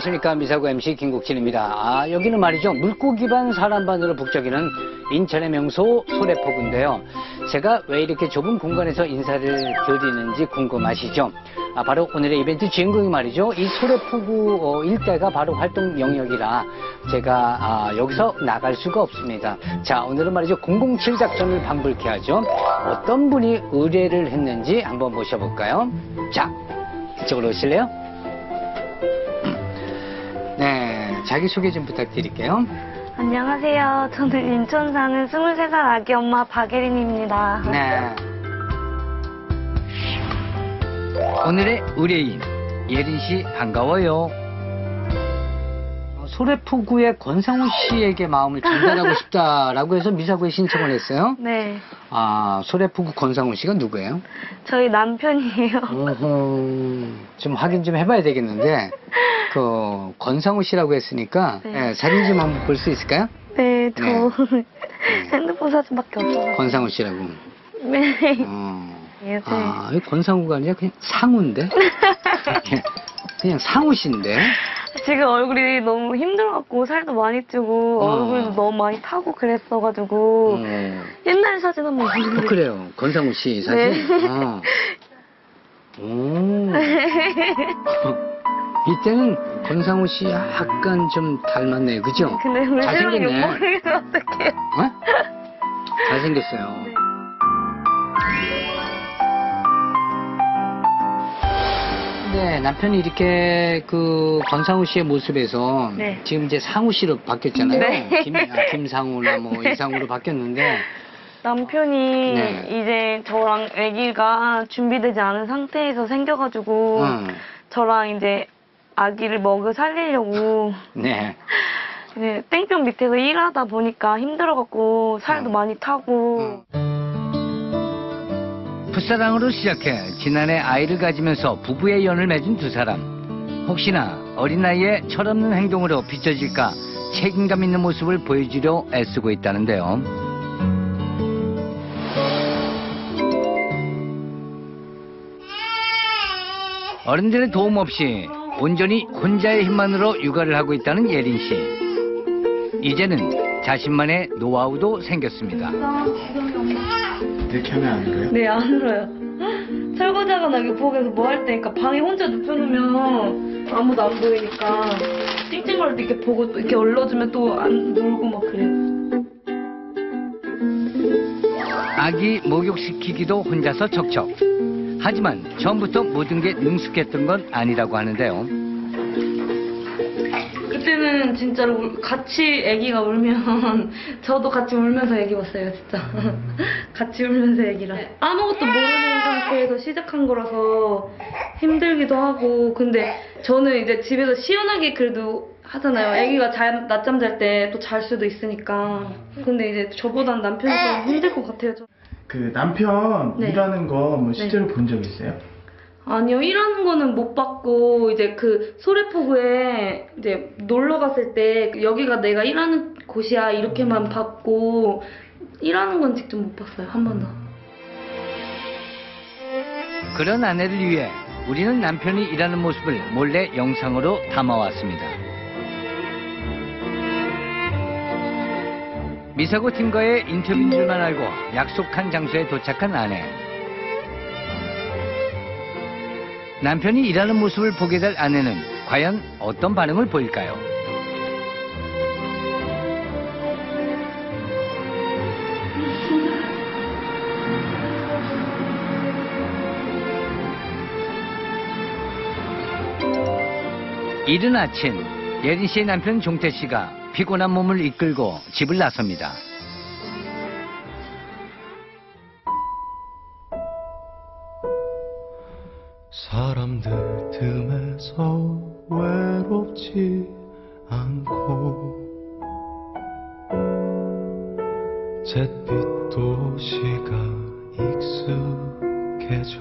안녕하십니까 미사구 MC 김국진입니다. 아 여기는 말이죠 물고기 반 사람 반으로 북적이는 인천의 명소 소래포구인데요. 제가 왜 이렇게 좁은 공간에서 인사를 드리는지 궁금하시죠? 아 바로 오늘의 이벤트 주인공이 말이죠 이 소래포구 어, 일대가 바로 활동 영역이라 제가 아, 여기서 나갈 수가 없습니다. 자 오늘은 말이죠 007 작전을 방불케 하죠. 어떤 분이 의뢰를 했는지 한번 모셔볼까요? 자 이쪽으로 오실래요? 자기소개 좀 부탁드릴게요. 안녕하세요. 저는 인천 사는 23살 아기 엄마 박예린입니다. 네. 오늘의 의뢰인, 예린 씨 반가워요. 어, 소래포구의 권상우 씨에게 마음을 전달하고 싶다라고 해서 미사구에 신청을 했어요. 네. 아, 소래포구 권상우 씨가 누구예요? 저희 남편이에요. 어허, 좀 확인 좀 해봐야 되겠는데, 그, 권상우 씨라고 했으니까, 네. 예, 사진 좀 한번 볼 수 있을까요? 네, 저 네. 핸드폰 사진밖에 없어요. 권상우 씨라고. 네. 어. 네. 아, 이 권상우가 아니라 그냥 상우인데? 그냥 상우 씨인데? 지금 얼굴이 너무 힘들어갖고 살도 많이 찌고 어. 얼굴도 너무 많이 타고 그랬어가지고 어. 옛날 사진 한번 어, 보여드릴게요. 그래요. 권상우 씨 사진. 네. 어. 오. 이때는 권상우 씨 약간 좀 닮았네요. 그죠? 근데 왜 잘생겼네. 이런지 모르겠어 어떡해요. 어? 잘생겼어요. 네. 네, 남편이 이렇게 그 권상우 씨의 모습에서 네. 지금 이제 상우 씨로 바뀌었잖아요. 네. 김, 아, 김상우나 뭐 이상우로 바뀌었는데 남편이 네. 이제 저랑 아기가 준비되지 않은 상태에서 생겨가지고 어, 저랑 이제 아기를 먹여 살리려고 네. 땡볕 밑에서 일하다 보니까 힘들어갖고 살도 어. 많이 타고 풋사랑으로 시작해 지난해 아이를 가지면서 부부의 연을 맺은 두 사람. 혹시나 어린 나이에 철없는 행동으로 비춰질까 책임감 있는 모습을 보여주려 애쓰고 있다는데요. 어른들의 도움 없이 온전히 혼자의 힘만으로 육아를 하고 있다는 예린 씨. 이제는 자신만의 노하우도 생겼습니다. 이렇게 하면 안 돼요? 네, 안 울어요. 설거지하거나 여기 부엌에서 뭐 할 때니까 방에 혼자 눕혀놓으면 아무도 안 보이니까 찡찡거릴 때 이렇게 보고 또 이렇게 얼러주면 또 안 놀고 막 그래요. 아기 목욕시키기도 혼자서 척척. 하지만 처음부터 모든 게 능숙했던 건 아니라고 하는데요. 그때는 진짜로 울- 같이 아기가 울면 저도 같이 울면서 아기 봤어요 진짜. 같이 울면서 아기랑. 아무것도 모르는 상태에서 시작한 거라서 힘들기도 하고. 근데 저는 이제 집에서 시원하게 그래도 하잖아요. 아기가 잘 낮잠 잘 때 또 잘 수도 있으니까. 근데 이제 저보단 남편이 좀 힘들 것 같아요 저. 그 남편 네. 일하는 거 뭐 실제로 본적 있어요? 아니요, 일하는 거는 못 봤고, 이제 그 소래포구에 이제 놀러 갔을 때 여기가 내가 일하는 곳이야, 이렇게만 봤고, 일하는 건 직접 못 봤어요, 한 번도. 그런 아내를 위해 우리는 남편이 일하는 모습을 몰래 영상으로 담아왔습니다. 미사고 팀과의 인터뷰인 줄만 알고 약속한 장소에 도착한 아내. 남편이 일하는 모습을 보게 될 아내는 과연 어떤 반응을 보일까요? 이른 아침 예린 씨의 남편 종태 씨가 피곤한 몸을 이끌고 집을 나섭니다. 사람들 틈에서 외롭지 않고 잿빛 도시가 익숙해져요.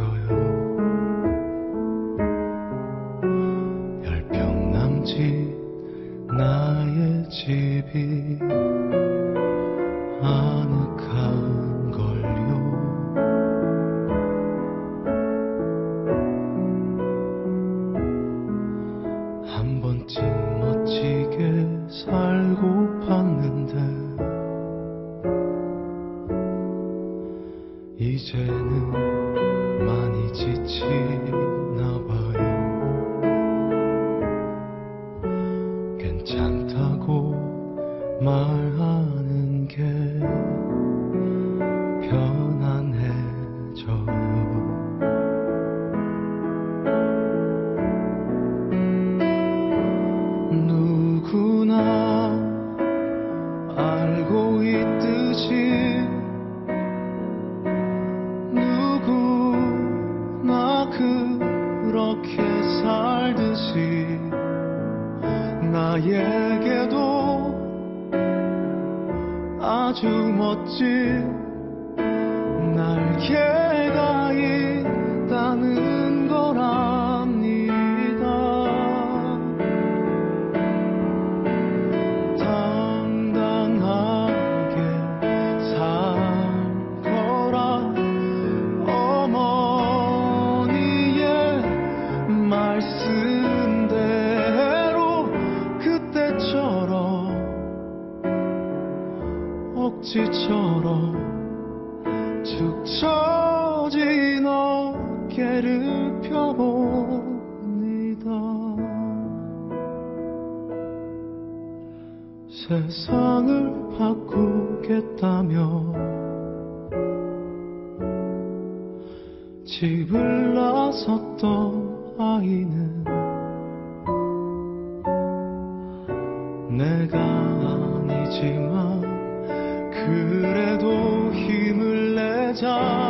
열평 남짓 나의 집이 아늑한 걸요 세상을 바꾸겠다며 집을 나섰던 아이는 내가 아니지만 그래도 힘을 내자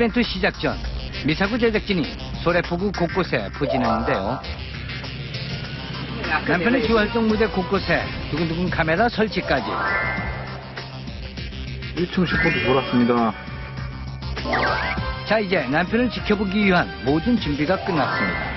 이벤트 시작 전 미사구 제작진이 소래포구 곳곳에 부진했는데요. 남편의 주활동 무대 곳곳에 두근두근 카메라 설치까지 1층 슈퍼도 돌았습니다. 자 이제 남편을 지켜보기 위한 모든 준비가 끝났습니다.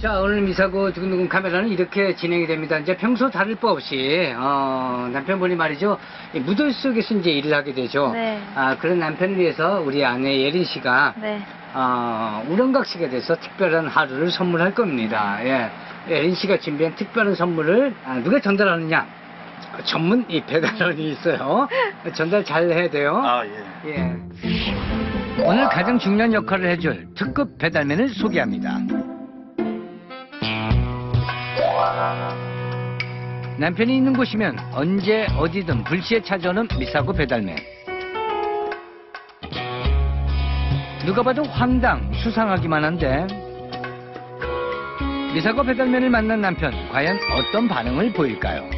자 오늘 미사고 두근두근 카메라는 이렇게 진행이 됩니다. 이제 평소 다를 바 없이 어, 남편분이 말이죠 이 무덤 속에서 이제 일을 하게 되죠. 네. 아 그런 남편을 위해서 우리 아내 예린 씨가 네. 어, 우렁각식에 대해서 특별한 하루를 선물할 겁니다. 예. 예린 씨가 준비한 특별한 선물을 아, 누가 전달하느냐? 전문 이 배달원이 있어요. 전달 잘 해야 돼요. 아, 예. 예. 오늘 가장 중요한 역할을 해줄 특급 배달맨을 소개합니다. 남편이 있는 곳이면 언제 어디든 불시에 찾아오는 미사고 배달맨. 누가 봐도 황당, 수상하기만 한데 미사고 배달맨을 만난 남편 과연 어떤 반응을 보일까요?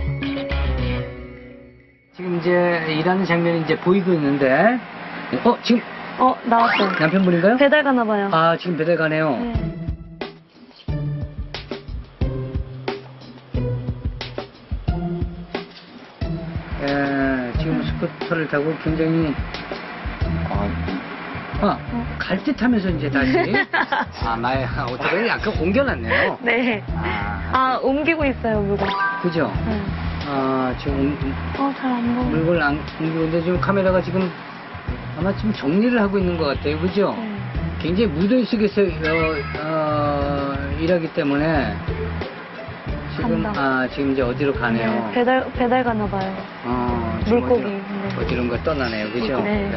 지금 이제 일하는 장면이 이제 보이고 있는데 어 지금 어, 나왔어요. 남편분인가요? 배달 가나 봐요. 아 지금 배달 가네요. 네. 예, 지금 스쿠터를 타고 굉장히 아, 갈 듯하면서 이제 다시 아 마에 오토바이 약간 옮겨놨네요. 네. 아, 아, 옮기고 있어요, 물건. 그죠? 네. 아 지금 옮- 어, 잘 안 보여. 물건을 안 옮기고 있는데 지금 카메라가 지금 아마 지금 정리를 하고 있는 것 같아요, 그죠? 네. 굉장히 무더위 속에서 어, 어, 일하기 때문에 지금 간다. 아 지금 이제 어디로 가네요. 네, 배달 배달 가나 봐요. 어, 물고기, 어디로, 네. 어디론가 떠나네요, 그죠? 네.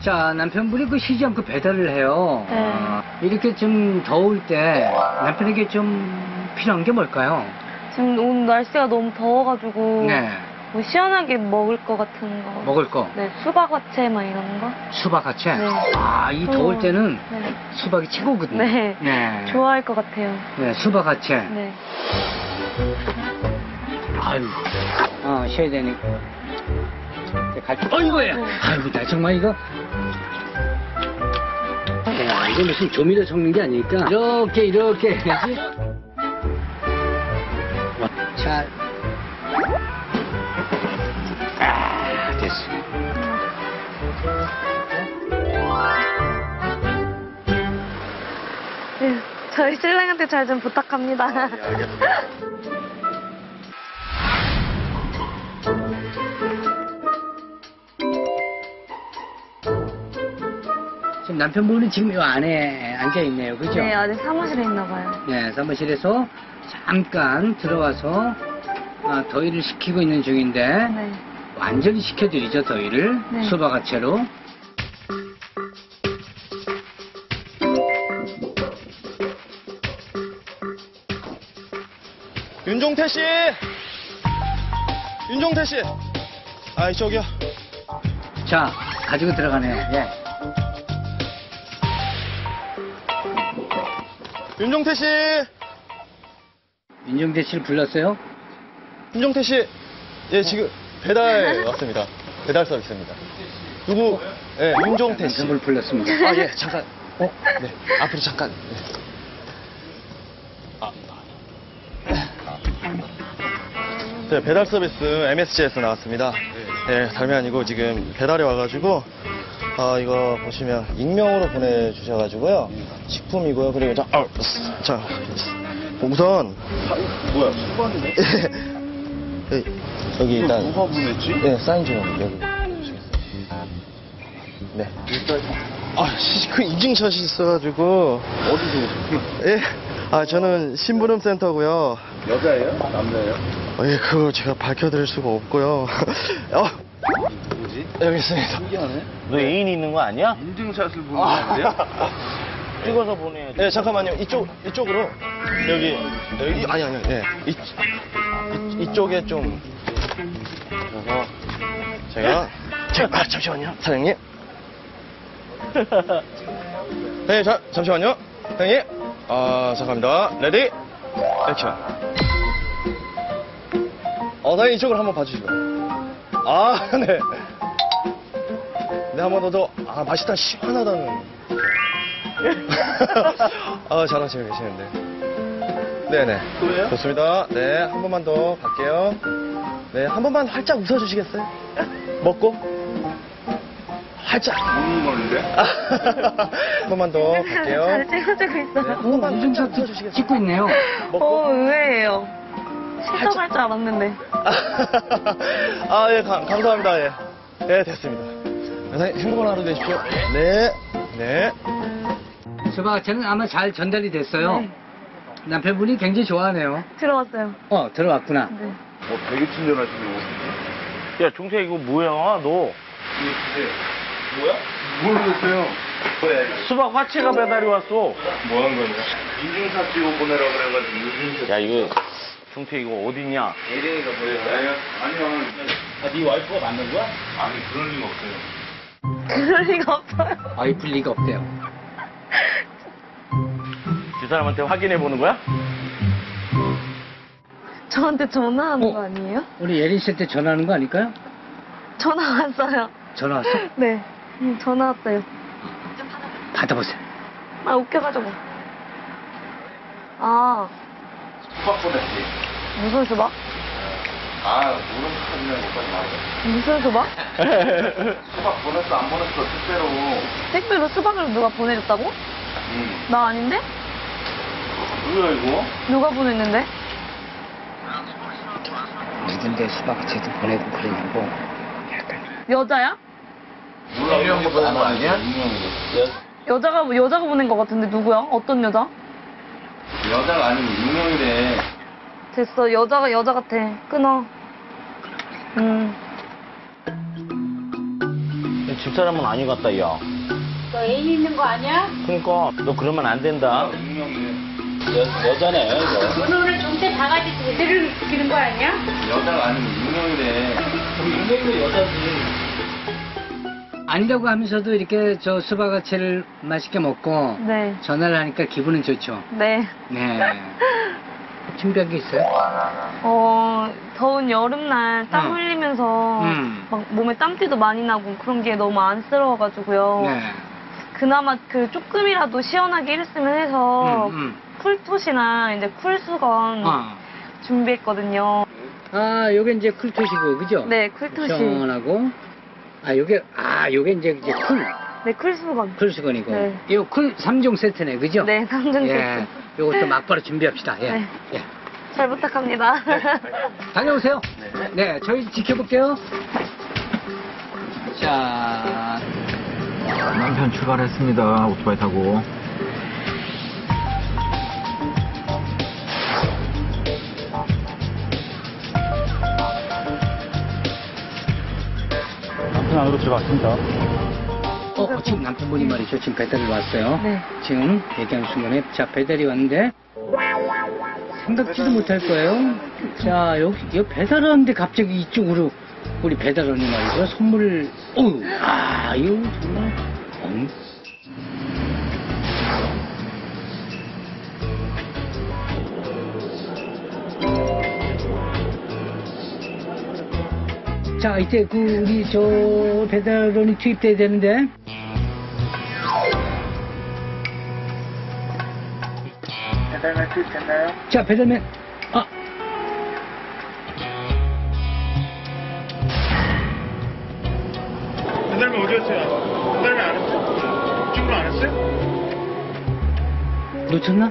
자, 남편분이 그 쉬지 않고 배달을 해요. 네. 어, 이렇게 좀 더울 때 남편에게 좀 필요한 게 뭘까요? 지금 오늘 날씨가 너무 더워가지고 네. 뭐 시원하게 먹을 것 같은 거. 먹을 거. 네, 수박 화채 막 이런 거. 수박 같이? 네. 아, 이 더울 어, 때는 네. 수박이 최고거든요. 네. 네. 좋아할 것 같아요. 네, 수박 같이. 네. 아유. 어, 쉬어야 되니까. 이제 갈, 어, 이거야! 네. 아유, 나 정말 이거. 야, 이거 무슨 조미료 섞는 게 아니니까. 이렇게, 이렇게 해야지. 자. 아, 됐어. 네. 저희 신랑한테 잘 좀 부탁합니다. 지금 남편분은 지금 이 안에 앉아 있네요. 그죠? 네, 아직 사무실에 있나 봐요. 네, 사무실에서 잠깐 들어와서 아, 더위를 식히고 있는 중인데 네. 완전히 식혀드리죠 더위를 네. 수박아채로 윤종태 씨! 윤종태 씨! 아, 이쪽이요. 자 가지고 들어가네요 예. 윤종태 씨! 윤정대 씨를 불렀어요 윤종태 씨! 예, 지금 배달 왔습니다. 배달 서비스입니다. 누구? 예, 윤종태 씨. 남편을 불렀습니다 아, 예, 잠깐. 어? 네, 앞으로 잠깐. 네. 아. 네, 배달 서비스 MSG에서 나왔습니다. 네, 다름이 아니고 지금 배달이 와가지고, 아, 이거 보시면 익명으로 보내주셔가지고요. 식품이고요. 그리고 자, 아, 자, 우선. 뭐야, 수박이네? 예, 여기 일단. 누가 보냈지? 네, 사인 좀 여기 해주시겠어요? 네. 아, 씨, 그 인증샷이 있어가지고. 어디서 예. 아, 저는 심부름 센터고요. 여자예요? 남자예요? 어, 예, 그거 제가 밝혀드릴 수가 없고요. 어? 여기 있습니다. 신기하네. 너 애인 있는 거 아니야? 인증샷을 보내는데요? 찍어서 보내야지. 예, 잠깐만요. 이쪽, 이쪽으로. 여기, 여기, 아니, 아니, 예. 이, 이, 이쪽에 좀. 그래서, 제가. 제가, 아, 잠시만요. 사장님. 네, 자, 잠시만요. 사장님. 아, 잠깐만니다. ready, action. 어, 사장님 이쪽으로 한번 봐주시고. 아, 네. 네, 한번 더, 더. 아, 맛있다, 시원하다는. 아, 잘하시고 계시는데. 네네. 그래요? 좋습니다. 네, 한 번만 더 갈게요. 네, 한 번만 활짝 웃어주시겠어요? 먹고? 활짝. 먹는 건데? 한 번만 더 갈게요. 잘 찍어주고 네, 있어요. 한 번만 활짝 웃어주시겠어요? 찍고 있네요 먹고? 어, 의외예요. 실적할 줄 알았는데. 아, 예, 감, 감사합니다. 예. 네, 됐습니다. 선생님, 행복한 하루 되십시오. 네, 네. 수박아채는 아마 잘 전달이 됐어요 네. 남편분이 굉장히 좋아하네요 들어왔어요. 어 들어왔구나 네. 뭐 되게 친절하시네요. 야, 종태 이거 뭐야, 너? 뭐야? 모르겠어요. 뭐야, 이거? 수박 화채가 배달이 왔어. 뭐 한 거냐? 인증샷 찍어 보내라 그래가지고 인증샷. 야, 이거, 종태 이거 어디냐? 예린이가 보냈어요? 아니요. 아, 네 와이프가 만든 거야? 아니, 그럴 리가 없어요. 그럴 리가 없어요. 와이플 리가 없대요 두 사람한테 확인해 보는 거야? 저한테 전화하는 어? 거 아니에요? 우리 예린 씨한테 전화하는 거 아닐까요? 전화 왔어요. 전화 왔어? 네. 음, 전화 왔어요. 받아보세요 아, 웃겨가지고. 아, 수박 보냈지. 무슨 수박? 아, 모른 척하면 못하지 말고. 무슨 수박? 수박 보냈어, 안 보냈어, 택배로. 택배로 수박을 누가 보내줬다고? 응. 나 아닌데? 뭐야, 이거? 누가 보냈는데? 누군데 수박채도 보내고 그러냐고 약간 여자야? 몰라, 유명한 거 보낸 거 아니야? 여자가, 여자가 보낸 것 같은데 누구야? 어떤 여자? 여자가 아니면 유명이래. 됐어. 여자가 여자 같아. 끊어. 음. 집사람은 아니 같다, 야. 너 애인 있는 거 아니야? 그러니까 너 그러면 안 된다. 여, 여자네, 이거. 오늘 오늘 동태 바가지 제대로 시키는 거 아니야? 여자가 아니면 익명이래. 인명도 여자지. 아니라고 하면서도 이렇게 저 수박아채를 맛있게 먹고 네. 전화를 하니까 기분은 좋죠. 네. 네. 준비한 게 있어요? 어, 더운 여름날 땀 어. 흘리면서 음. 막 몸에 땀띠도 많이 나고 그런 게 너무 안쓰러워가지고요. 네. 그나마 그 조금이라도 시원하게 일하셨으면 해서 음, 음. 쿨토시나 이제 쿨수건 어. 준비했거든요. 아, 요게 이제 쿨토시고, 그죠? 네, 쿨토시. 시원하고. 아, 요게, 아, 요게 이제, 이제 쿨. 네, 쿨수건. 쿨수건이고. 네. 요 쿨 3종 세트네, 그죠? 네, 삼종 예. 세트. 요것도 막바로 준비합시다. 예. 네. 예. 잘 부탁합니다. 다녀오세요. 네, 저희 지켜볼게요. 자, 남편 출발했습니다. 오토바이 타고. 남편 안으로 들어갔습니다. 어, 어, 지금 남편분이 말이죠. 지금 배달이 왔어요. 네. 지금 얘기하는 순간에, 자, 배달이 왔는데, 생각지도 못할 거예요. 자, 여기, 여기 배달 왔는데 갑자기 이쪽으로 우리 배달 언니 말이죠. 선물을, 어우, 아, 이거 정말, 어? 자, 이때 그, 우리 저 배달원이 투입돼야 되는데, 배달만 투입됐나요? 자, 배달맨, 아, 배달만 어디 갔어요? 배달만 안 했어요? 이쪽으로 안 했어요? 놓쳤나?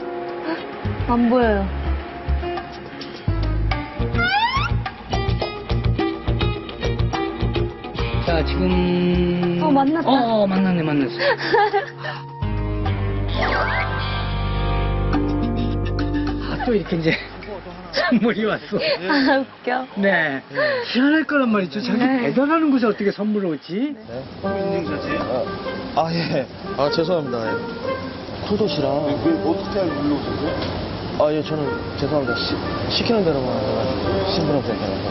안 보여요. 자, 지금. 어, 만났다. 어, 만났네, 만났어. 또 이렇게 이제 선물이 왔어. 아, 웃겨. 네. 희한할 거란 말이죠. 자기 네. 배달하는 곳에 어떻게 선물을 오지? 인증사진. 아, 예. 아, 죄송합니다. 예. 쿨도시랑. 그 어떻게 알고 불러오셨어요? 아, 예, 저는 죄송합니다. 시, 시키는 대로만 해가지고. 신분증 때문에.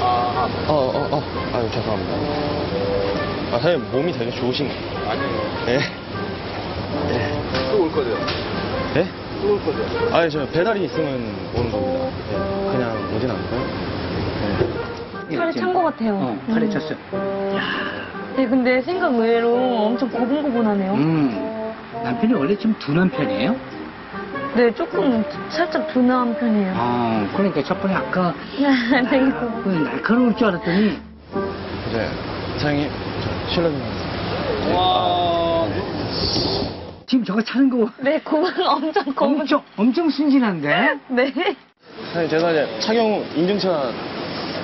아, 어, 어, 어. 아유, 죄송합니다. 아, 사장님 몸이 되게 좋으신 거 아니에요. 예? 또 올 거죠? 예? 또올 거죠? 아니, 저 배달이 있으면 오는 겁니다. 예. 그냥 오진 않고요. 예. 팔에 찬것 같아요. 어, 팔에 음. 찼어요. 네, 근데 생각 외로 엄청 고분고분하네요. 음. 남편이 원래 좀 둔한 편이에요? 네, 조금 살짝 둔한 편이에요. 아, 그러니까 첫 번에 아까 네, 이거. 그 날카로울 줄 알았더니 이제, 사장님, 저 실례합니다. 와. 지금 저거 차는 거 네, 고분 엄청 고분. 엄청, 엄청 순진한데? 네. 사장님, 제가 이제 착용 후 인증차.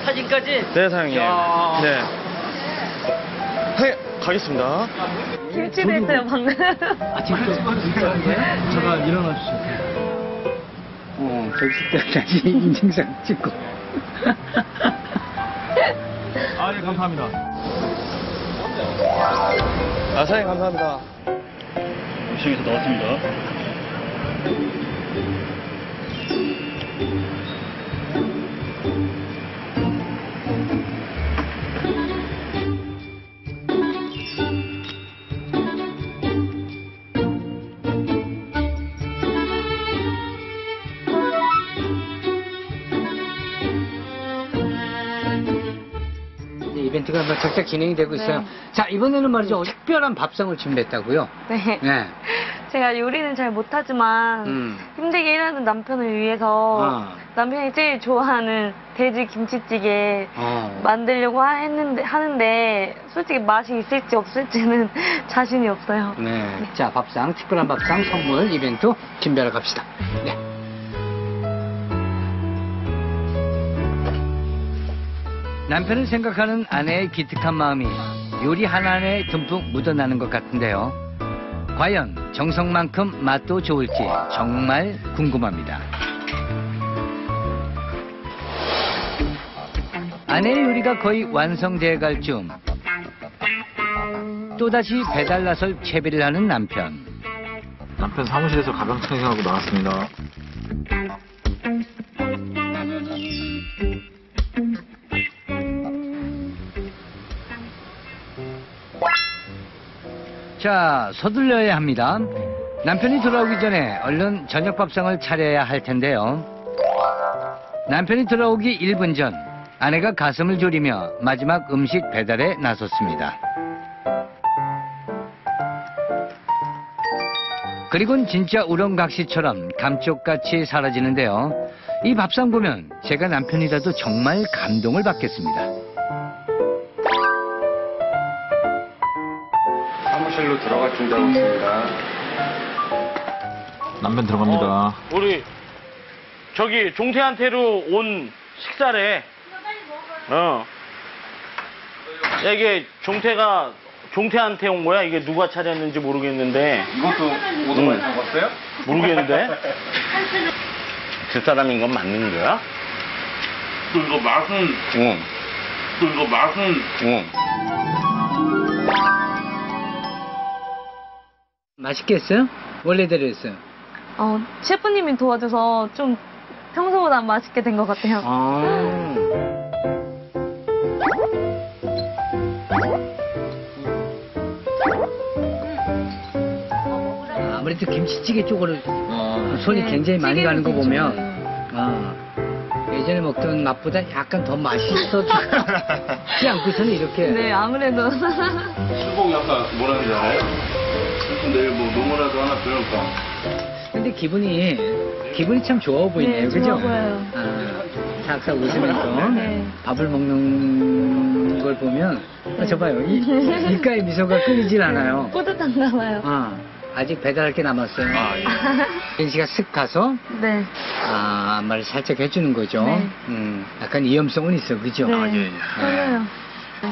사진까지? 네, 사장님. 야. 네. 사장님, 가겠습니다. 김치 됐어요, 방금. 아, 지금 잠깐 일어나 주세요. 어, 저기 있을 때까지 인증샷 찍고. 아, 예, 감사합니다. 아, 사장님, 감사합니다. 음식에서 나왔습니다. 이벤트가 막 착착 진행이 되고 있어요. 네. 자, 이번에는 말이죠. 특별한 밥상을 준비했다고요? 네. 네. 제가 요리는 잘 못하지만 음. 힘들게 일하는 남편을 위해서 아. 남편이 제일 좋아하는 돼지 김치찌개 어. 만들려고 하- 했는데 하는데 솔직히 맛이 있을지 없을지는 자신이 없어요. 네. 자, 밥상, 특별한 밥상 선물 이벤트 준비하러 갑시다. 네. 남편은 생각하는 아내의 기특한 마음이 요리 하나하나에 듬뿍 묻어나는 것 같은데요. 과연 정성만큼 맛도 좋을지 정말 궁금합니다. 아내의 요리가 거의 완성되어 갈 쯤 또다시 배달 나설 채비를 하는 남편. 남편 사무실에서 가방 착용하고 나왔습니다. 자, 서둘러야 합니다. 남편이 돌아오기 전에 얼른 저녁 밥상을 차려야 할 텐데요. 남편이 돌아오기 1분 전 아내가 가슴을 졸이며 마지막 음식 배달에 나섰습니다. 그리곤 진짜 우렁각시처럼 감쪽같이 사라지는데요. 이 밥상 보면 제가 남편이라도 정말 감동을 받겠습니다. 사무실로 들어갈 준비하고 있습니다. 남편 들어갑니다. 우리 저기 종태한테로 온 식사래. 어. 야, 이게 종태가 종태한테 온 거야? 이게 누가 차렸는지 모르겠는데. 이것도 오토바이 타고 왔어요? 모르겠는데. 그 사람인 건 맞는 거야? 이거 맛은, 응. 이거 맛은 응. 맛있겠어요? 원래대로 했어요. 어, 셰프님이 도와줘서 좀 평소보다 맛있게 된 것 같아요. 아. 아무래도 김치찌개 쪽으로 손이 네, 굉장히 많이 가는 거좀 보면. 아, 예전에 먹던 맛보다 약간 더 맛있어지지 않고서는 이렇게 네, 아무래도. 수복이 아까 뭐라 그러잖아요? 내일 뭐 노무라도 하나 배울까? 근데 기분이 기분이 참 좋아 보이네요, 네, 그죠? 좋아 보여요. 아, 싹싹 웃으면서 네. 밥을 먹는 걸 보면 아, 저 봐요, 이, 입가에 미소가 끊이질 않아요. 뿌듯한가 봐요. 아, 아직 배달할 게 남았어요. 아, 예. 현 씨가 슥 가서 네. 아, 안마를 살짝 해주는 거죠. 네. 음, 약간 위험성은 있어, 그죠? 네. 아, 예, 예. 떨려요.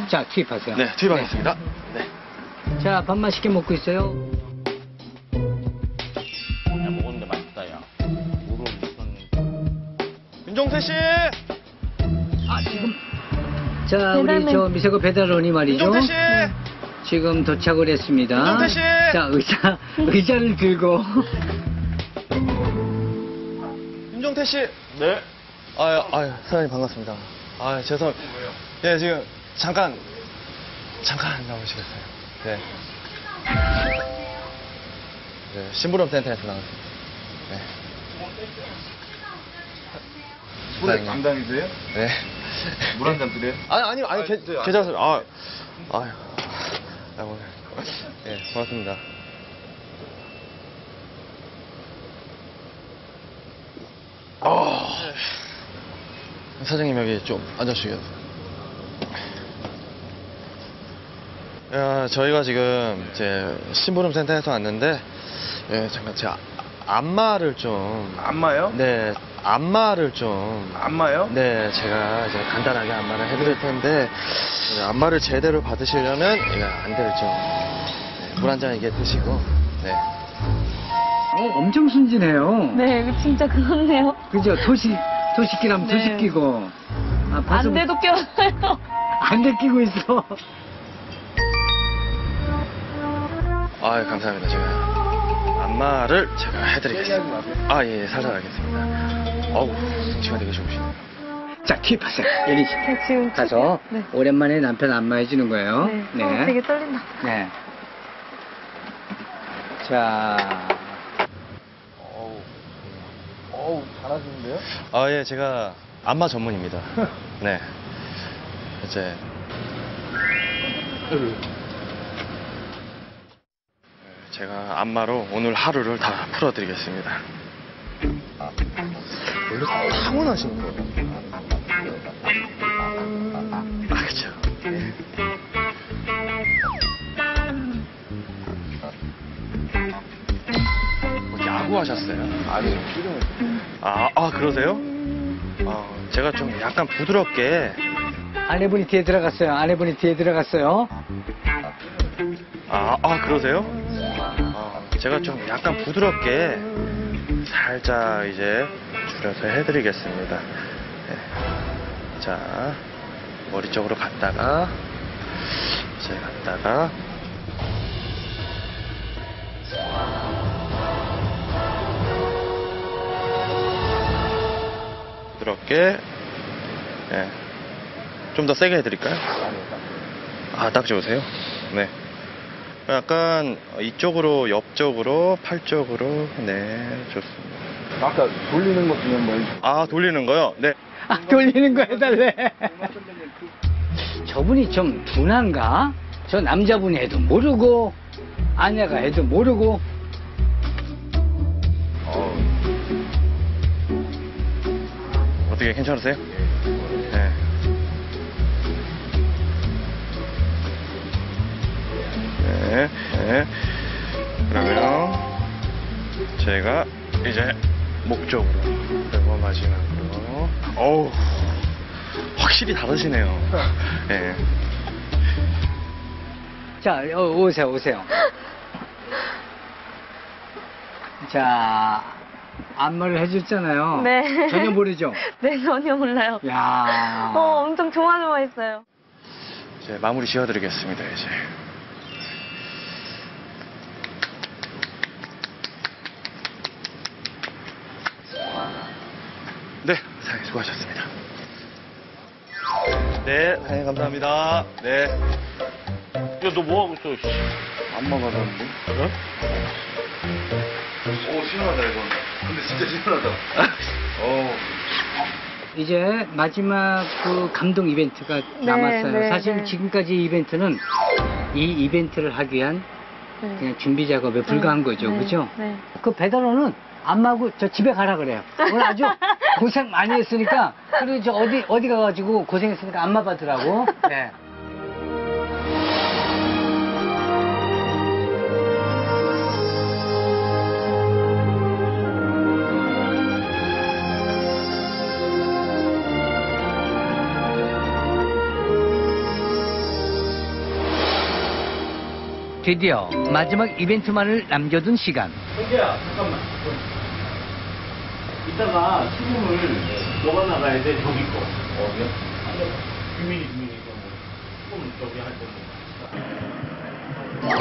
자, 투입하세요. 네, 투입하겠습니다. 네. 네. 자, 밥 맛있게 먹고 있어요. 윤종태 씨! 아, 지금. 자, 우리 배달맨. 저 미세고 배달원이 말이죠. 윤종태 씨! 지금 도착을 했습니다. 윤종태 씨! 자, 의자, 의자를 들고. 윤종태 씨! 네? 아유, 아유, 사장님 반갑습니다. 아, 죄송. 예, 지금 잠깐 잠깐 나오시겠어요? 네. 네, 심부름 센터에서 나왔습니다. 네. 수복 담당이세요? 네. 물 한 잔 드려요? 아니, 아니, 아니, 개- 저, 아, 괜찮습니다. 아, 아유. 아, 오늘. 예, 고맙습니다. 아. 사장님 여기 좀 앉아주시겠어요? 야, 저희가 지금 이제 심부름 센터에서 왔는데, 예, 잠깐 제가 안마를 좀, 안마요? 네, 안마를 좀, 안마요? 네, 제가 이제 간단하게 안마를 해드릴 텐데, 네, 안마를 제대로 받으시려면, 예, 안대를 좀, 네, 물한 잔 이게 드시고, 네. 어, 엄청 순진해요. 네, 이거 진짜 그렇네요. 그죠? 토시, 토시키라면 네. 토시키고. 아, 벌써 안돼도 껴요. 안대 끼고 있어. 아 감사합니다. 제가 안마를 제가 해드리겠습니다. 아, 예, 살살 하겠습니다. 어우, 솜씨가 되게 좋으시네요. 자, 투입하세요. 예린 씨. 네, 지금 가서 네. 오랜만에 남편 안마해주는 거예요. 네. 어, 되게 떨린다. 네. 자, 어우, 잘하시는데요? 아, 예, 제가 안마 전문입니다. 네. 이제. 제가 안마로 오늘 하루를 다 풀어드리겠습니다. 원래 타고나신 거예요? 아, 그쵸. 뭐 야구하셨어요? 아니. 아, 아 그러세요? 아, 제가 좀 약간 부드럽게 아내분이 뒤에 들어갔어요. 아내분이 뒤에 들어갔어요. 아, 아 그러세요? 아, 제가 좀 약간 부드럽게 살짝 이제 줄여서 해드리겠습니다. 네. 자, 머리 쪽으로 갔다가 이제 갔다가 부드럽게 예. 좀더 세게 해드릴까요? 아, 딱 좋으세요? 네. 약간 이쪽으로, 옆쪽으로, 팔 쪽으로, 네, 좋습니다. 아까 돌리는 것 중에 뭐 아, 돌리는 거요? 네. 아, 돌리는 거 해달래. 저분이 좀 둔한가? 저 남자분이 해도 모르고, 아내가 해도 모르고, 어떻게 괜찮으세요? 네, 네. 그러면 제가 이제 목적으로 그리고 마지막으로 어우 확실히 다르시네요. 네. 자, 어, 오세요, 오세요. 자, 안마를 해줬잖아요. 네. 전혀 모르죠? 네, 전혀 몰라요. 야 어, 엄청 조마조마했어요. 이제 마무리 지어드리겠습니다. 이제. 네, 사장님 수고하셨습니다. 네, 사장님 감사합니다. 네. 야, 너 뭐 하고 있어? 씨. 안마 받았는데? 어? 오, 시원하다, 이건. 근데 진짜 시원하다. 어. 이제 마지막 그 감동 이벤트가 네, 남았어요. 네, 사실 네. 지금까지 이벤트는 이 이벤트를 하기 위한 네. 그냥 준비 작업에 불과한 거죠. 네, 그죠? 네. 그 배달원은 안마고 저 집에 가라 그래요. 오늘 아주 고생 많이 했으니까 그리고 저 어디 어디 가가지고 고생했으니까 안마 받으라고. 네. 드디어 마지막 이벤트만을 남겨둔 시간. 현재야, 잠깐만. 이따가 수금을 너가 나가야 돼, 저기 거. 어디요? 규민이, 규민이가 뭐, 수금 저기 할때 뭐.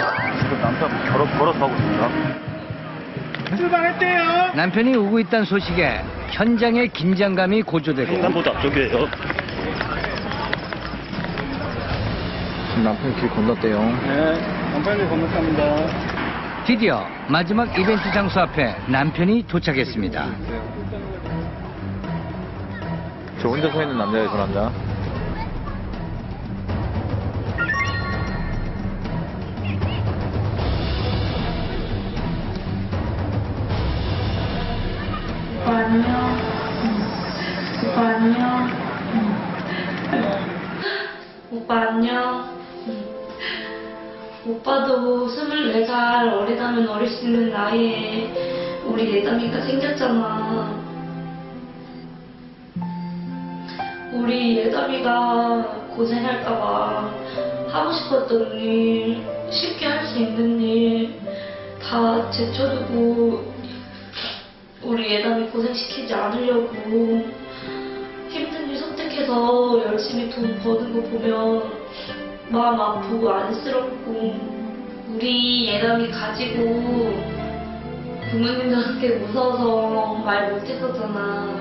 남편 결혼 걸어서 하고 있습니다. 남편이 오고 있다는 소식에 현장의 긴장감이 고조되고 횡단보도 앞쪽이에요. 지금 남편이 길 건넜대요. 네, 남편이 건너갑니다. 드디어 마지막 이벤트 장소 앞에 남편이 도착했습니다. 저 혼자 서 있는 남자예요, 저 남자. 오빠 안녕. 오빠 안녕. 오빠 안녕. 오빠도 24살 어리다면 어릴 수 있는 나이에 우리 예담이가 생겼잖아. 우리 예담이가 고생할까봐 하고 싶었던 일, 쉽게 할 수 있는 일 다 제쳐두고 우리 예담이 고생시키지 않으려고 힘든 일 선택해서 열심히 돈 버는 거 보면 마음 아프고 안쓰럽고 우리 예담이 가지고 부모님들한테 무서워서 말 못했었잖아.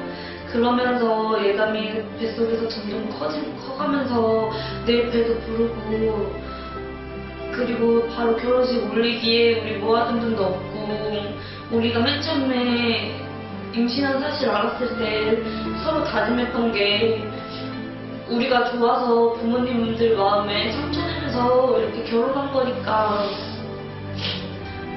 그러면서 예담이 뱃속에서 점점 커진, 커가면서 내 배도 부르고 그리고 바로 결혼식 올리기에 우리 모아둔 돈도 없고 우리가 맨 처음에 임신한 사실 알았을 때 서로 다짐했던 게 우리가 좋아서 부모님들 마음에 상처 내면서 이렇게 결혼한 거니까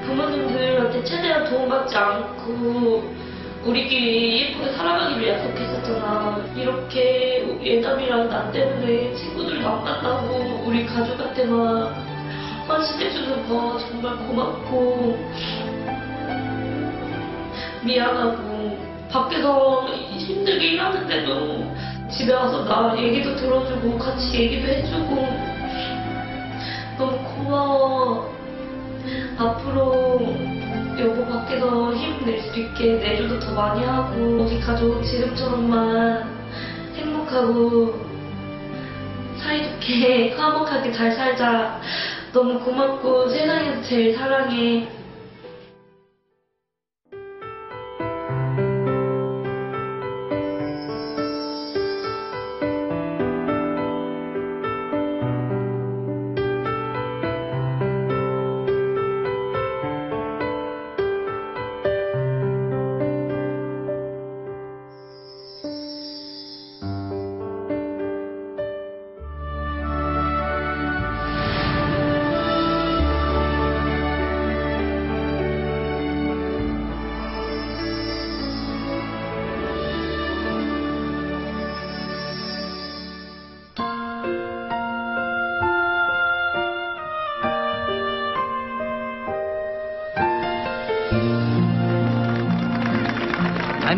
부모님들한테 최대한 도움받지 않고 우리끼리 예쁘게 살아가기로 약속했었잖아. 이렇게 예담이랑 나 때문에 친구들도 안 만나고 우리 가족한테만 헌신해주는 거 정말 고맙고 미안하고 밖에서 힘들게 일하는데도 집에 와서 나 얘기도 들어주고 같이 얘기도 해주고 너무 고마워 앞으로 여보 밖에서 힘낼 수 있게 내조도 더 많이 하고 우리 가족 지금처럼만 행복하고 이렇게 화목하게 잘 살자. 너무 고맙고 세상에서 제일 사랑해.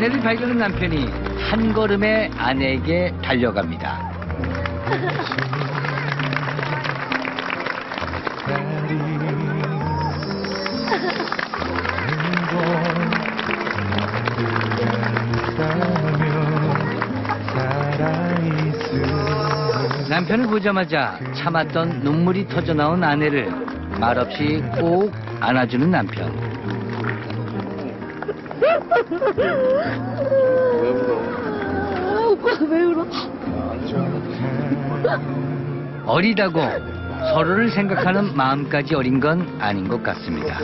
아내를 발견한 남편이 한 걸음에 아내에게 달려갑니다. 남편을 보자마자 참았던 눈물이 터져 나온 아내를 말없이 꼭 안아주는 남편. 어리다고 서로를 생각하는 마음까지 어린 건 아닌 것 같습니다.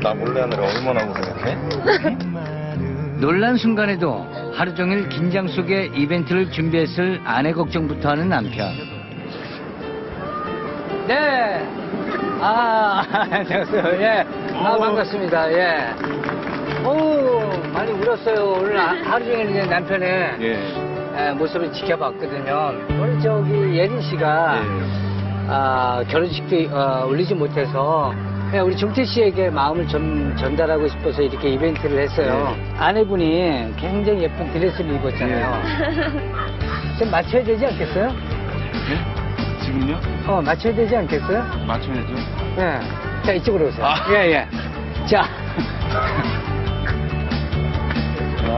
나 몰래 하느라 얼마나 고생했대? 놀란 순간에도 하루 종일 긴장 속에 이벤트를 준비했을 아내 걱정부터 하는 남편. 네. 아, 안녕하세요. 예. 아, 반갑습니다. 예. 오, 많이 울었어요. 오늘 아- 하루 종일 이제 남편의 예. 예, 모습을 지켜봤거든요. 오늘 저기 예린 씨가 아, 결혼식도 어, 올리지 못해서 그냥 우리 종태 씨에게 마음을 전, 전달하고 싶어서 이렇게 이벤트를 했어요. 아내분이 굉장히 예쁜 드레스를 입었잖아요. 좀 맞춰야 되지 않겠어요? 예? 지금요? 어, 맞춰야 되지 않겠어요? 맞춰야죠. 네. 자, 이쪽으로 오세요. 아. 예, 예. 자.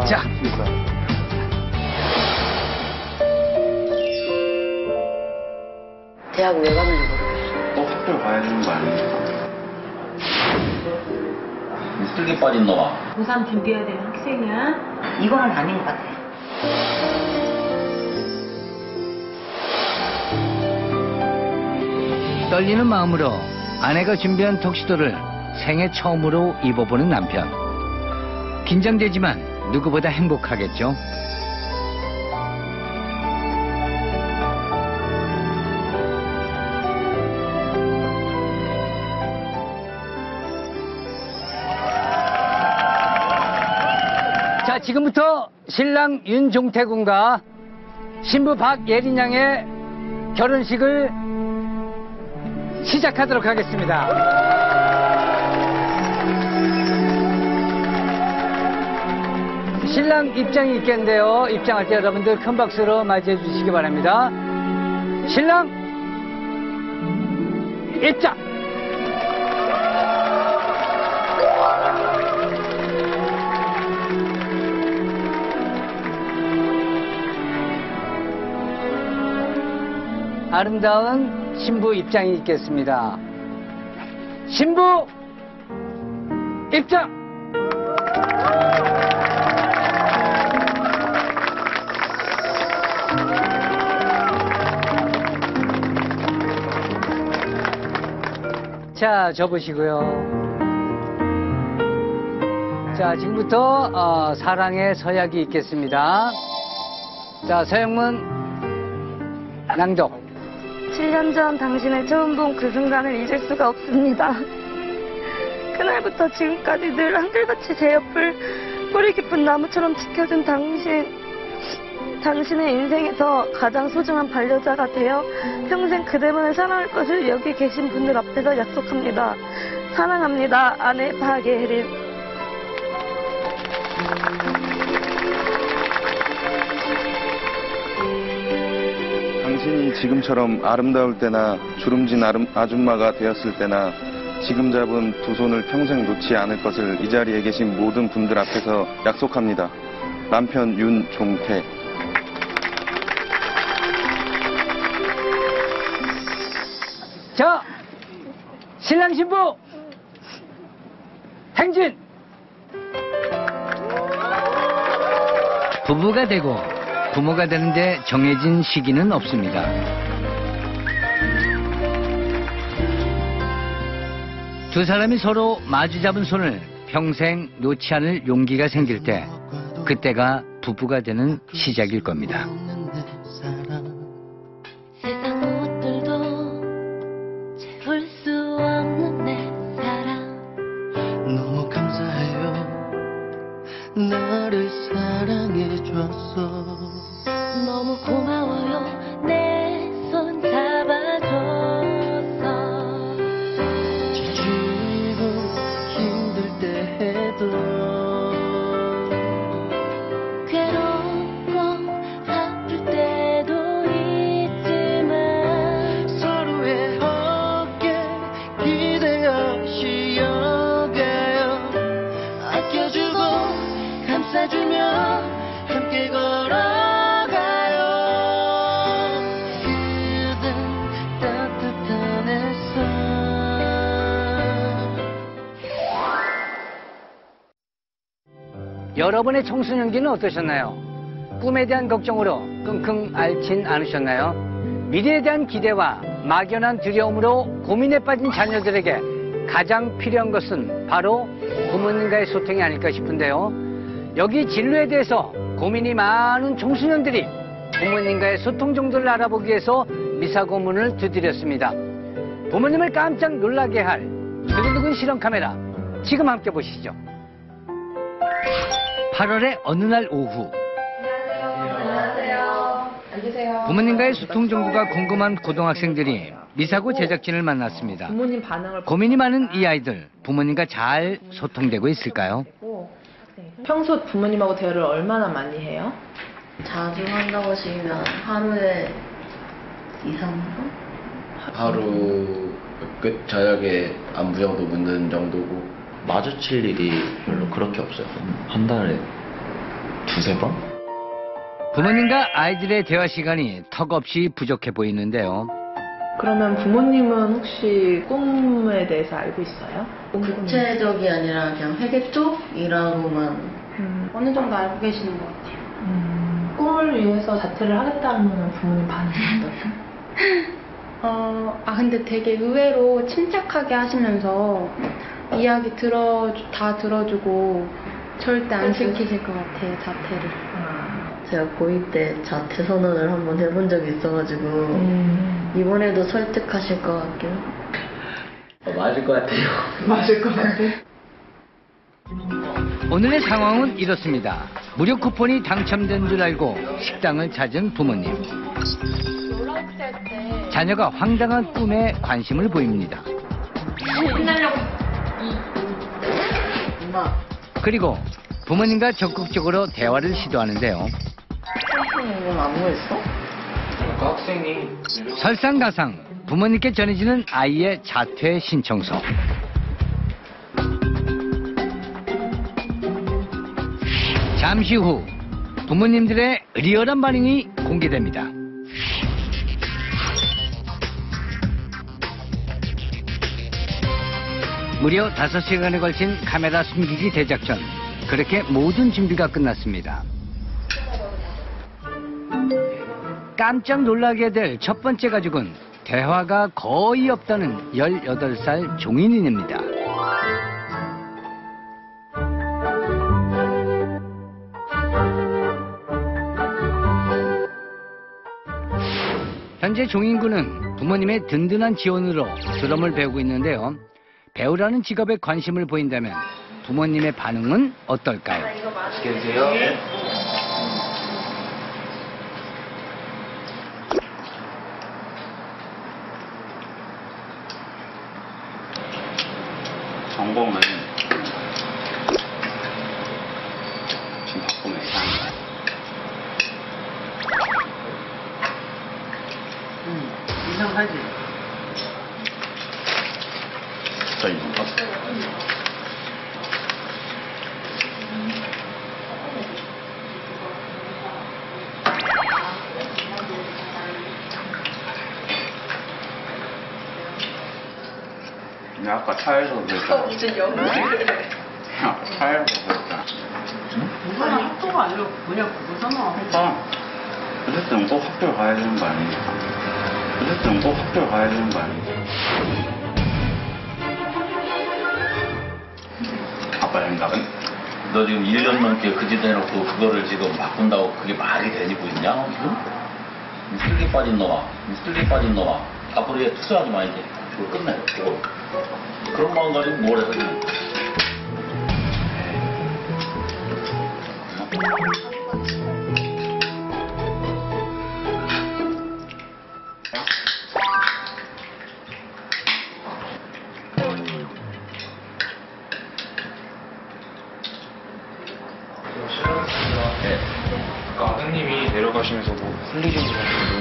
자. 대학 왜 가는지 모르겠어. 꼭 학교 가야 되는 거 아니에요? 쓸개 빠진 놈아. 고3 준비해야 되는 학생이야? 이거는 아닌 것 같아. 떨리는 마음으로 아내가 준비한 턱시도를 생애 처음으로 입어보는 남편. 긴장되지만 누구보다 행복하겠죠. 자, 지금부터 신랑 윤종태 군과 신부 박예린 양의 결혼식을 시작하도록 하겠습니다. 신랑 입장이 있겠는데요. 입장할 때 여러분들 큰 박수로 맞이해 주시기 바랍니다. 신랑 입장! 아름다운 신부 입장이 있겠습니다. 신부 입장! 자, 접으시고요. 자, 지금부터 어, 사랑의 서약이 있겠습니다. 자, 서영문 낭독. 7년 전 당신을 처음 본 그 순간을 잊을 수가 없습니다. 그날부터 지금까지 늘 한결같이 제 옆을 뿌리 깊은 나무처럼 지켜준 당신. 당신의 인생에서 가장 소중한 반려자가 되어 평생 그대만을 사랑할 것을 여기 계신 분들 앞에서 약속합니다. 사랑합니다. 아내 박예린. 지금처럼 아름다울 때나 주름진 아름, 아줌마가 되었을 때나 지금 잡은 두 손을 평생 놓지 않을 것을 이 자리에 계신 모든 분들 앞에서 약속합니다. 남편 윤종태. 자, 신랑 신부 행진. 부부가 되고 부모가 되는데 정해진 시기는 없습니다. 두 사람이 서로 마주 잡은 손을 평생 놓지 않을 용기가 생길 때 그때가 부부가 되는 시작일 겁니다. 여러분의 청소년기는 어떠셨나요? 꿈에 대한 걱정으로 끙끙 앓진 않으셨나요? 미래에 대한 기대와 막연한 두려움으로 고민에 빠진 자녀들에게 가장 필요한 것은 바로 부모님과의 소통이 아닐까 싶은데요. 여기 진로에 대해서 고민이 많은 청소년들이 부모님과의 소통 정도를 알아보기 위해서 미사 고문을 두드렸습니다. 부모님을 깜짝 놀라게 할 두근두근 실험 카메라 지금 함께 보시죠. 8월의 어느 날 오후 부모님과의 소통 정도가 궁금한 고등학생들이 미사고 제작진을 만났습니다. 부모님 반응을 고민이 많은 이 아이들 부모님과 잘 소통되고 있을까요? 보고 평소 부모님하고 대화를 얼마나 많이 해요? 자주 한다고 하시면 하루에 2, 3분? 하루 끝 저녁에 안부 정도 묻는 정도고 마주칠 일이 별로 그렇게 없어요. 한 달에 두세 번? 부모님과 아이들의 대화 시간이 턱없이 부족해 보이는데요. 그러면 부모님은 혹시 꿈에 대해서 알고 있어요? 구체적이 아니라 그냥 회계 쪽이라고만 음, 어느 정도 알고 계시는 것 같아요. 음, 꿈을 위해서 자퇴를 하겠다면 부모님 반응이 어떠세요? 어, 아, 근데 되게 의외로 침착하게 하시면서 이야기 들어, 다 들어주고 절대 안 시키실 것 같아요, 자퇴를. 제가 고2 때 자퇴 선언을 한번 해본 적이 있어가지고 음. 이번에도 설득하실 것 같긴. 어, 맞을 것 같아요. 맞을 것 같아. 오늘의 상황은 이렇습니다. 무료 쿠폰이 당첨된 줄 알고 식당을 찾은 부모님. 자녀가 황당한 꿈에 관심을 보입니다. 그리고 부모님과 적극적으로 대화를 시도하는데요. 선생님은 안무했어? 그 학생이 설상가상 부모님께 전해지는 아이의 자퇴 신청서. 잠시 후 부모님들의 리얼한 반응이 공개됩니다. 무려 5시간에 걸친 카메라 숨기기 대작전. 그렇게 모든 준비가 끝났습니다. 깜짝 놀라게 될 첫 번째 가족은 대화가 거의 없다는 18살 종인인입니다. 현재 종인군은 부모님의 든든한 지원으로 드럼을 배우고 있는데요. 배우라는 직업에 관심을 보인다면 부모님의 반응은 어떨까요? 맛있게 드세요. 전공은 빠진 놈아, 이 슬기 빠진 놈아. 앞으로 얘 투수하지 마, 이제. 그거 끝내. 그거. 그런 마음 가지고 뭘 해서 지금. 아까 아드님이 내려가시면서 뭐 흘리신 분 같은데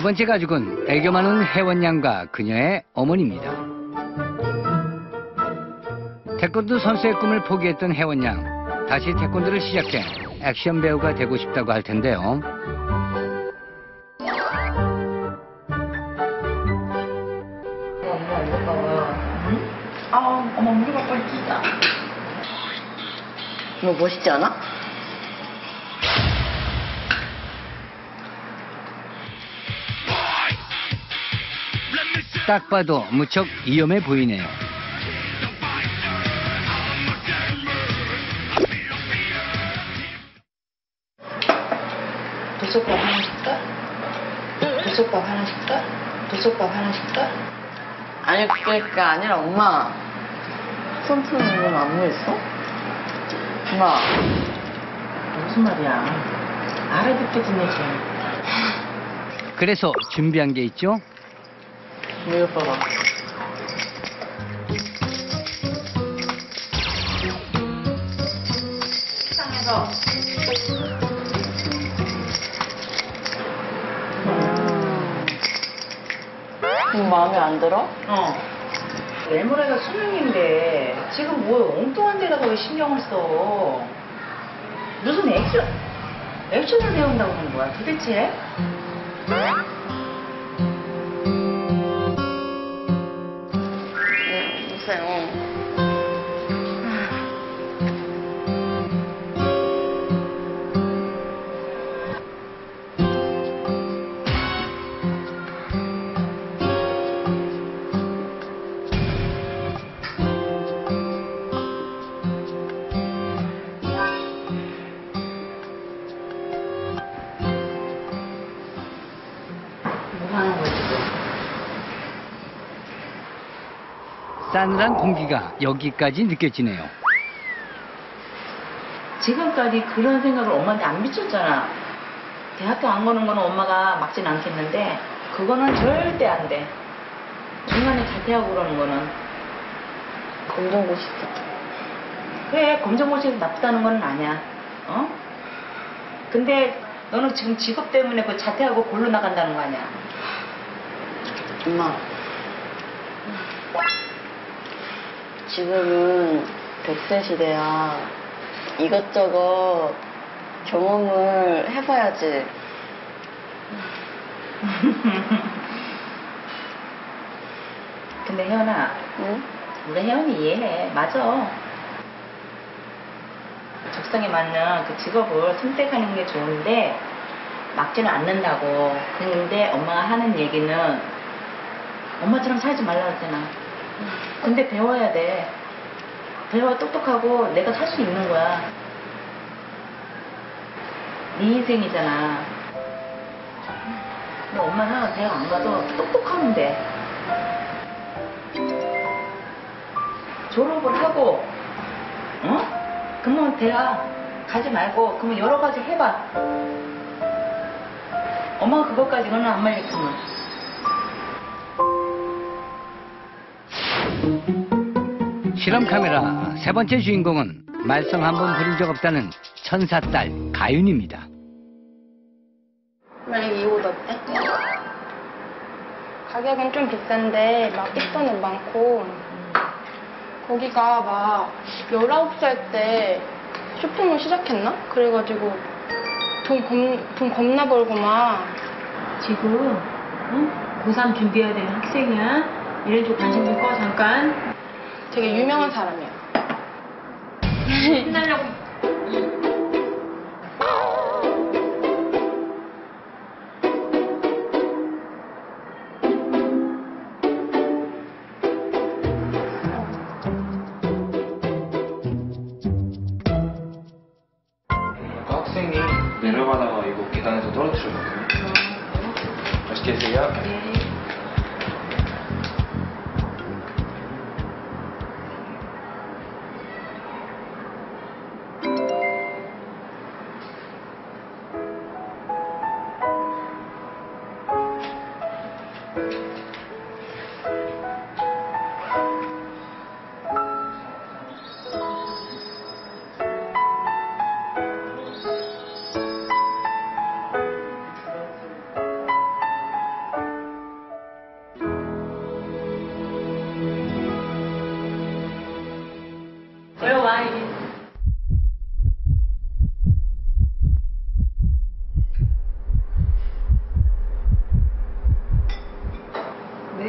두 번째 가족은 애교 많은 혜원양과 그녀의 어머니입니다. 태권도 선수의 꿈을 포기했던 혜원양. 다시 태권도를 시작해 액션 배우가 되고 싶다고 할 텐데요. 아, 어머, 우리 아빠 진짜. 이거 멋있지 않아? 딱 봐도 무척 위험해 보이네요. 도서밥 하나 줄까? 도서밥 하나 줄까? 도서밥 하나 줄까? 아니 그러니까 아니라 엄마 손 트는 건 안무했어? 엄마 무슨 말이야? 알아듣게 지내지. 그래서 준비한 게 있죠? 이거 봐봐 세상에서 이거 마음에 안 들어? 어. 외모래가 수능인데 지금 뭐 엉뚱한 데다가 왜 신경을 써? 무슨 액션, 액션을 배운다고 하는 거야 도대체? 싸늘한 공기가 여기까지 느껴지네요. 지금까지 그런 생각을 엄마한테 안 미쳤잖아. 대학교 안 가는 거는 엄마가 막진 않겠는데 그거는 절대 안 돼. 중간에 자퇴하고 그러는 거는 검정고시 그래 검정고시에서 나쁘다는 건 아니야. 어? 근데 너는 지금 직업 때문에 그 자퇴하고 골로 나간다는 거 아니야? 엄마. 지금은 100세 시대야. 이것저것 경험을 해봐야지. 근데 혜연아, 우리 혜연이 이해해. 맞아. 적성에 맞는 그 직업을 선택하는 게 좋은데 막지는 않는다고. 근데 엄마가 하는 얘기는 엄마처럼 살지 말라 그랬잖아. 근데 배워야 돼. 배워 똑똑하고 내가 살 수 있는 거야. 네 인생이잖아. 근데 엄마는 대학 안 가도 똑똑하면 돼. 졸업을 하고, 어? 그러면 대학 가지 말고, 그러면 여러 가지 해봐. 엄마가 그것까지는 안 말리구만. 실험 카메라 세 번째 주인공은 말썽 한 번 부린 적 없다는 천사 딸 가윤입니다. 만약 이 옷 어때? 가격은 좀 비싼데 막 예쁜 옷 많고 거기가 막 19살 때 쇼핑몰 시작했나? 그래가지고 돈, 겁, 돈 겁나 벌고 막 지금 응? 고3 준비해야 되는 학생이야. 이런 쪽 관심 좀 꺼 잠깐. 되게 유명한 사람이야. 신나려고.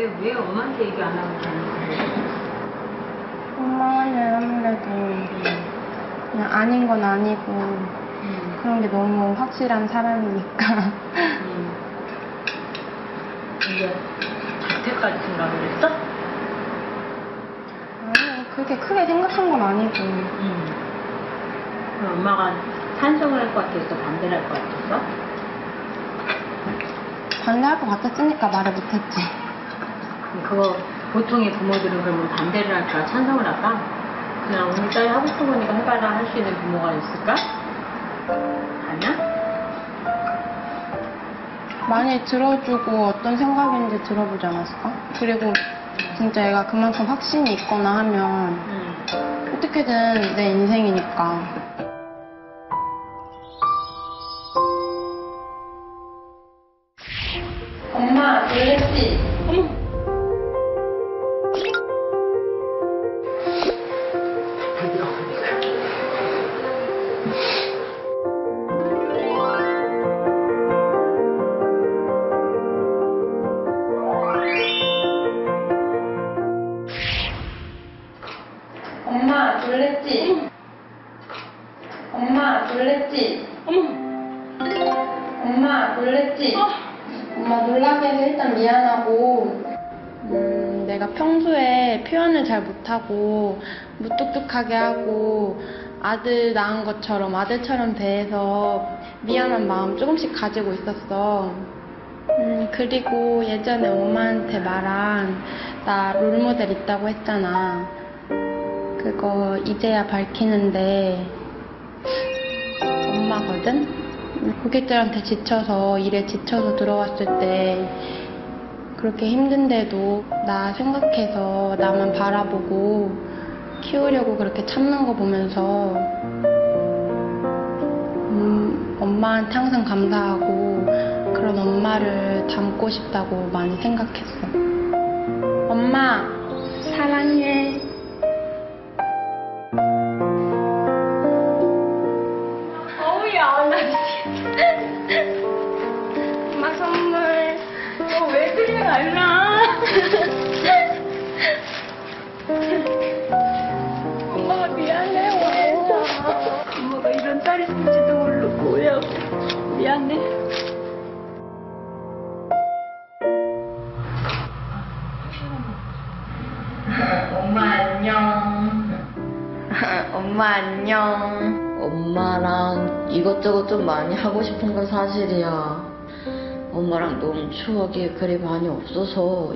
왜, 왜 엄마한테 얘기 안 하고 다니는 거야? 엄마는 아무래도 그냥 아닌 건 아니고 그런 게 너무 확실한 사람이니까 이제 자퇴까지 생각을 했어? 아니 그렇게 크게 생각한 건 아니고 그럼 엄마가 찬성을 할 것 같았어? 반대를 할 것 같았어? 반대할 것 같았으니까 말을 못했지 그거 보통의 부모들은 그러면 반대를 할까 찬성을 할까? 그냥 우리 딸이 하고 싶은 거니까 해봐라 할 수 있는 부모가 있을까? 아니야? 많이 들어주고 어떤 생각인지 들어보지 않았을까? 그리고 진짜 얘가 그만큼 확신이 있거나 하면 어떻게든 내 인생이니까 아들 낳은 것처럼 아들처럼 대해서 미안한 마음 조금씩 가지고 있었어. 음, 그리고 예전에 엄마한테 말한 나 롤모델 있다고 했잖아. 그거 이제야 밝히는데 엄마거든? 고객들한테 지쳐서 일에 지쳐서 들어왔을 때 그렇게 힘든데도 나 생각해서 나만 바라보고 키우려고 그렇게 참는 거 보면서 음, 엄마한테 항상 감사하고 그런 엄마를 닮고 싶다고 많이 생각했어. 엄마, 사랑해. 어우야, 나 엄마 선물. 어, 왜 그래, 알라. 엄마 안녕. 엄마랑 이것저것 좀 많이 하고 싶은 건 사실이야. 엄마랑 너무 추억이 그리 많이 없어서 어,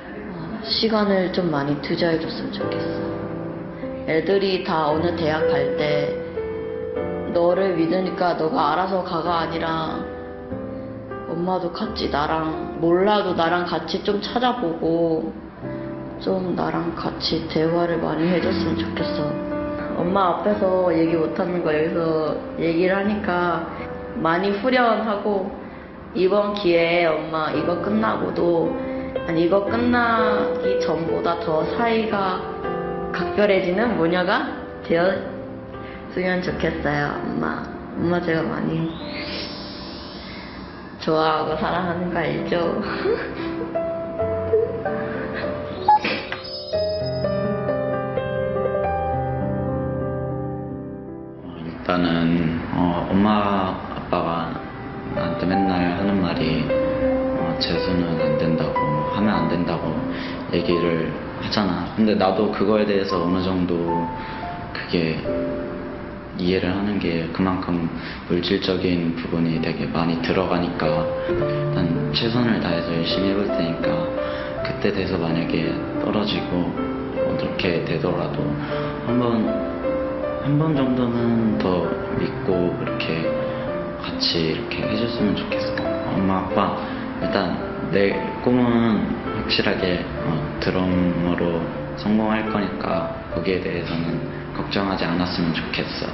시간을 좀 많이 투자해줬으면 좋겠어. 애들이 다 어느 대학 갈 때 너를 믿으니까 너가 알아서 가가 아니라 엄마도 같이 나랑 몰라도 나랑 같이 좀 찾아보고 좀 나랑 같이 대화를 많이 해줬으면 좋겠어. 엄마 앞에서 얘기 못하는 거 여기서 얘기를 하니까 많이 후련하고 이번 기회에 엄마 이거 끝나고도 아니 이거 끝나기 전보다 더 사이가 각별해지는 모녀가 되었으면 좋겠어요. 엄마. 엄마 제가 많이 좋아하고 사랑하는 거 알죠? 일단은 어, 엄마 아빠가 나한테 맨날 하는 말이 어, 재수는 안 된다고 하면 안 된다고 얘기를 하잖아. 근데 나도 그거에 대해서 어느 정도 그게 이해를 하는 게 그만큼 물질적인 부분이 되게 많이 들어가니까 난 최선을 다해서 열심히 해볼 테니까 그때 돼서 만약에 떨어지고 어떻게 되더라도 한번 한 번 정도는 더 믿고 이렇게 같이 이렇게 해줬으면 좋겠어. 엄마 아빠 일단 내 꿈은 확실하게 어, 드럼으로 성공할 거니까 거기에 대해서는 걱정하지 않았으면 좋겠어.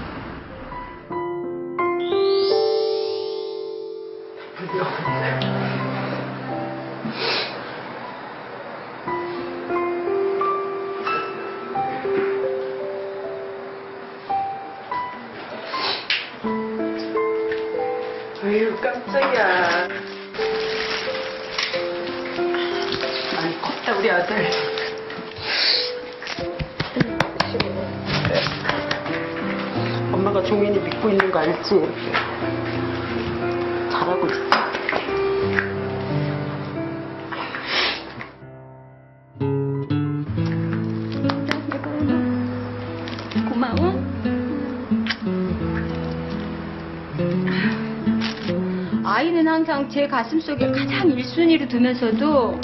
잘하고 있어. 아이는 항상 제 가슴 속에 가장 1순위로 두면서도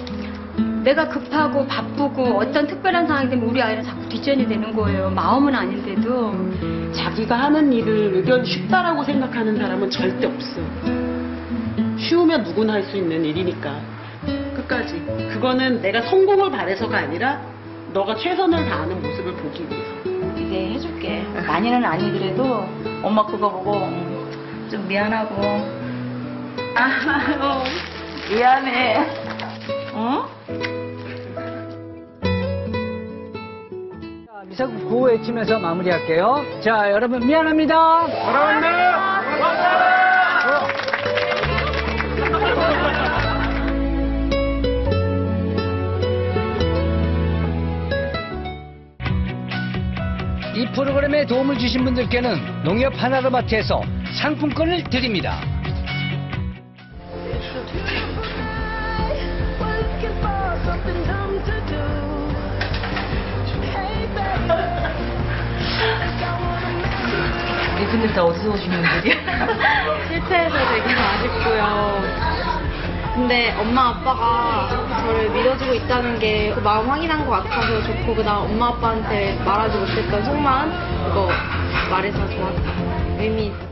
내가 급하고 바쁘고 어떤 특별한 상황이 되면 우리 아이는 자꾸 뒷전이 되는 거예요. 마음은 아닌데도. 자기가 하는 일을 의견 쉽다라고 생각하는 사람은 절대 없어. 쉬우면 누구나 할 수 있는 일이니까. 끝까지. 그거는 내가 성공을 바래서가 아니라 너가 최선을 다하는 모습을 보기 위해서. 이제 해줄게. 많이는 아니더라도 엄마 그거 보고 음, 좀 미안하고 아 미안해. 어? 자, 미사국 구호 외치면서 마무리할게요. 자, 여러분 미안합니다. 이 프로그램에 도움을 주신 분들께는 농협 하나로마트에서 상품권을 드립니다. 이분들 다 어디서 오신 분들이야? 실패해서 되게 아쉽고요. 근데 엄마 아빠가 저를 믿어주고 있다는 게 그 마음 확인한 것 같아서 좋고 그다음 엄마 아빠한테 말하지 못했던 속마음 그거 말해서 좋았다. 의미.